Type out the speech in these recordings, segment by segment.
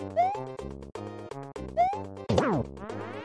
Bing! Bing! Bing!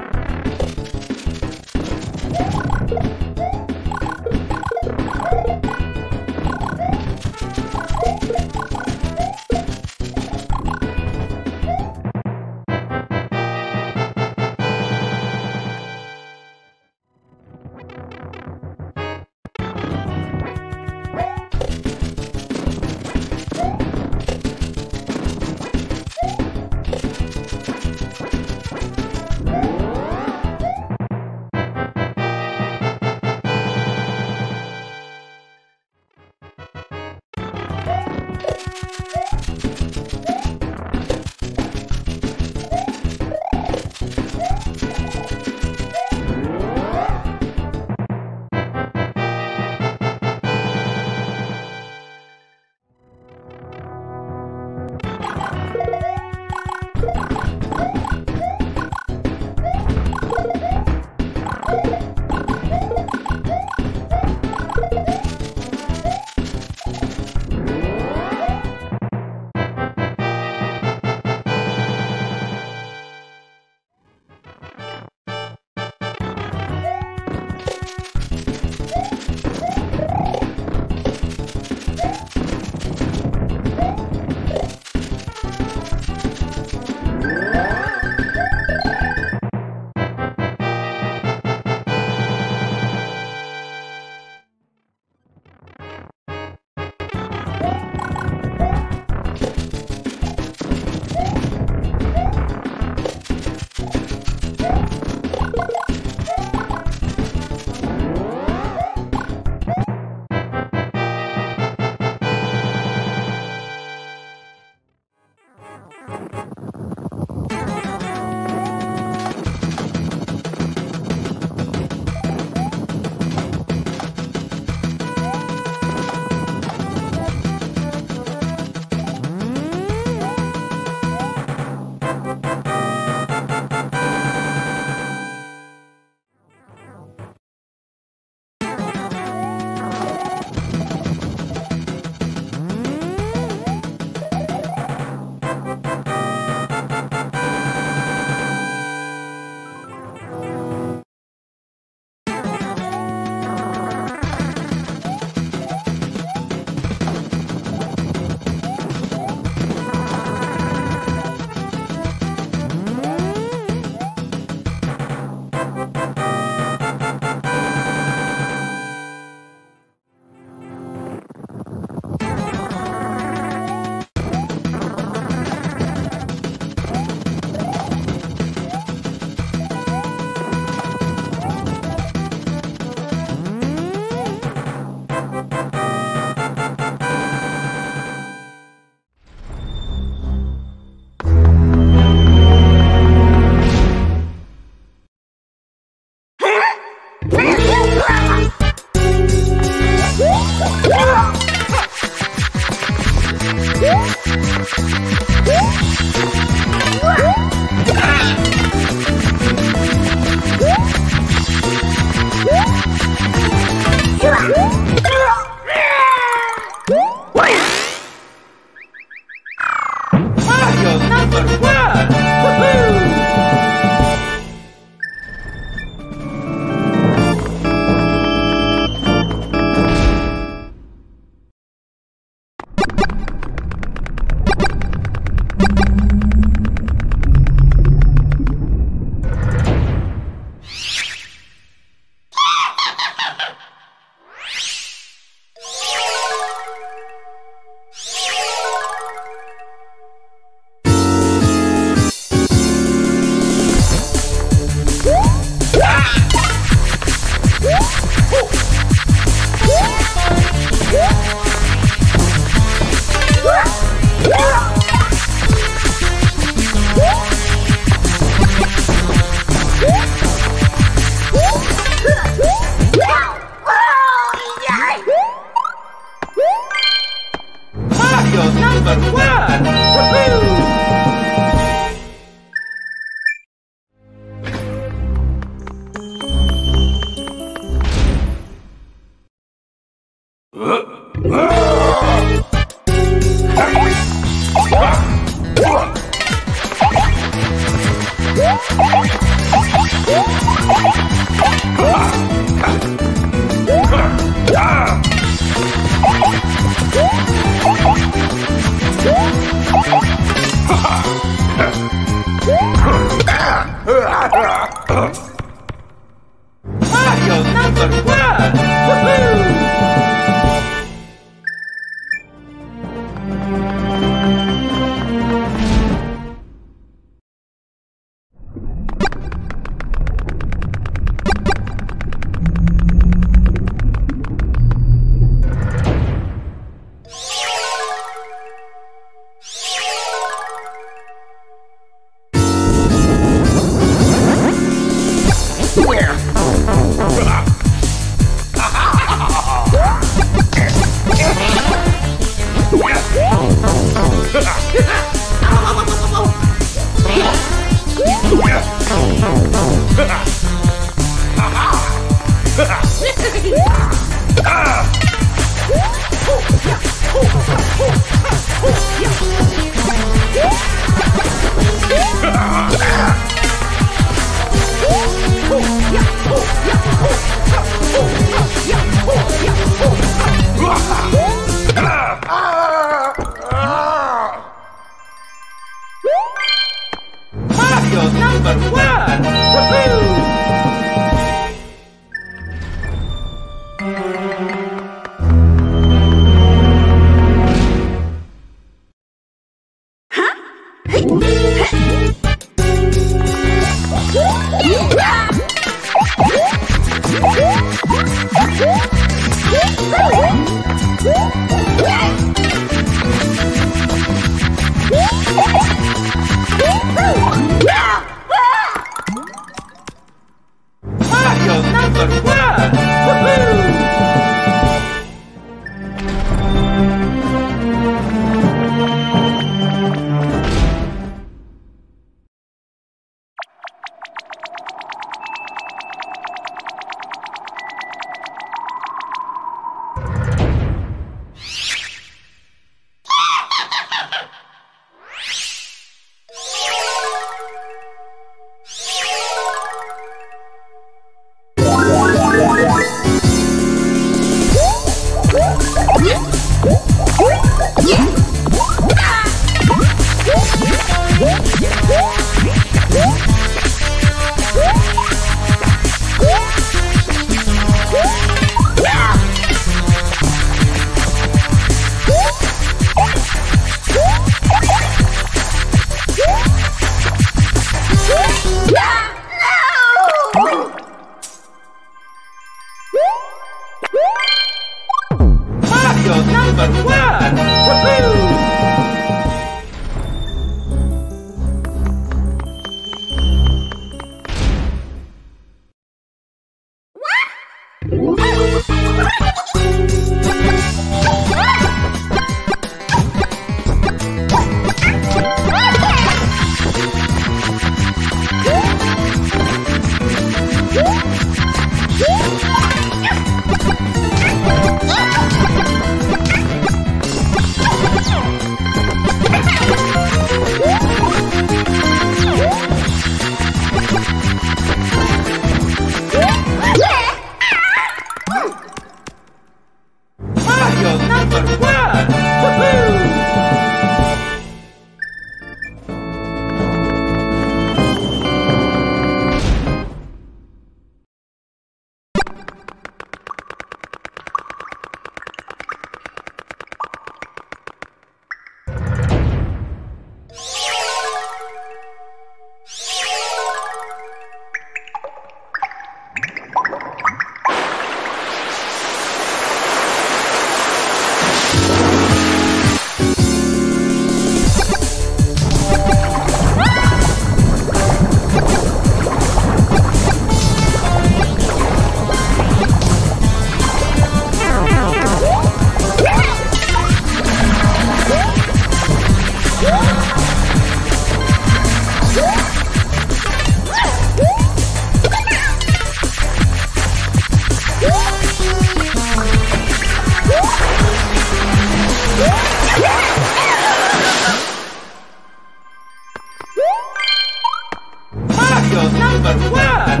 Mario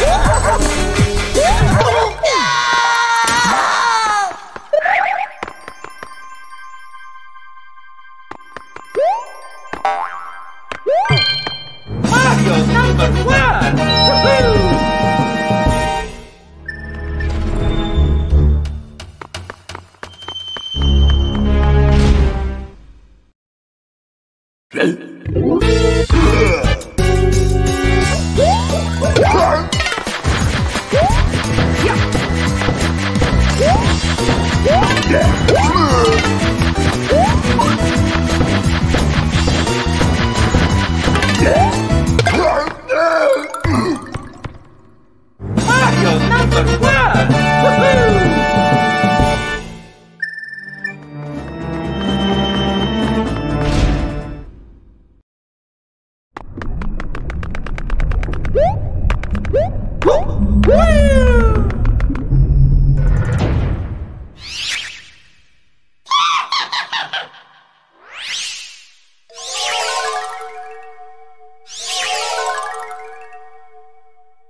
Ha ha ha!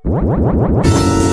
What?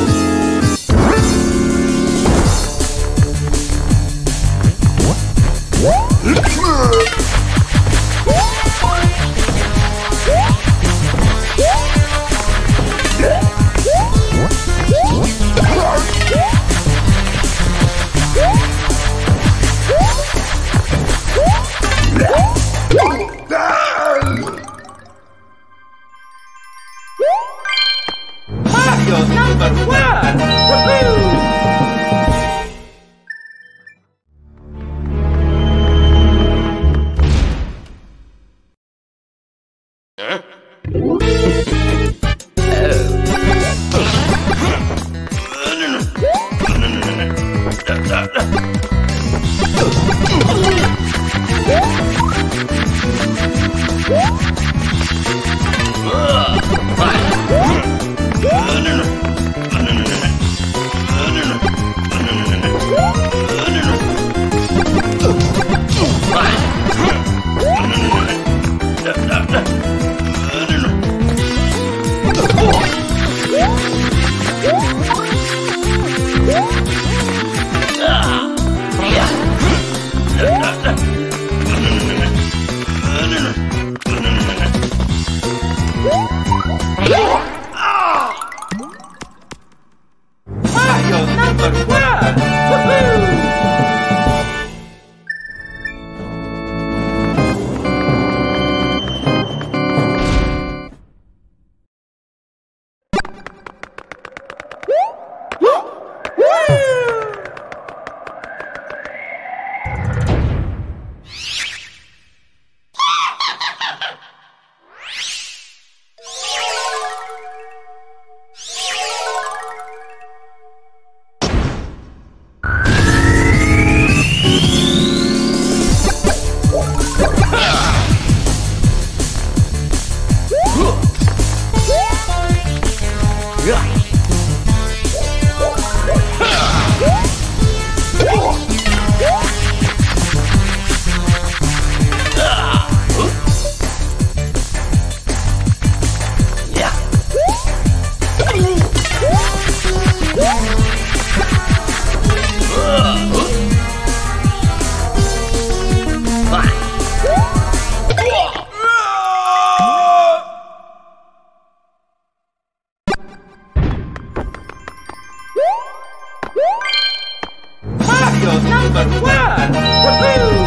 Number one! Woohoo!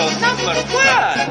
los despertar.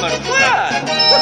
Mario number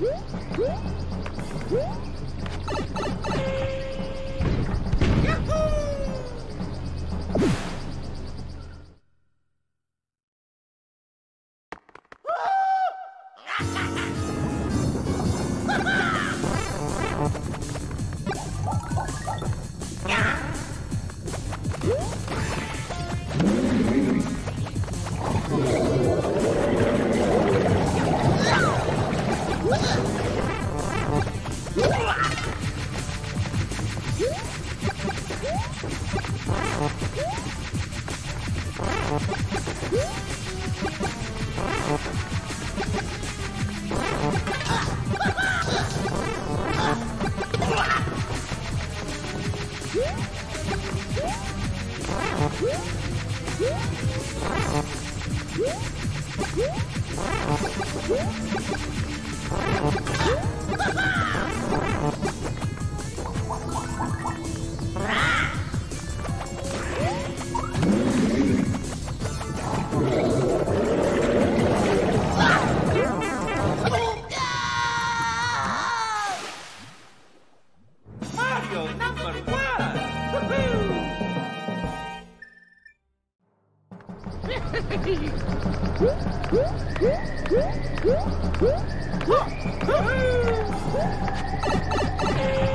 Woo! Woo! Woo! Mario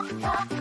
Ugh.